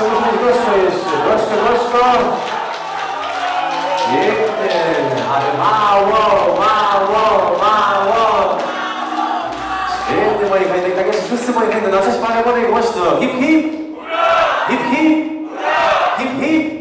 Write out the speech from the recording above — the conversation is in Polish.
co różnych gościa jeszcze. Gośko, gośko. Pięknie, ale mało, mało, mało. Świetny moi chętni, tak jak wszyscy moi chętni, na cześć Pana Boga głośno. Hip, hip. Hip, hip. Hip, hip.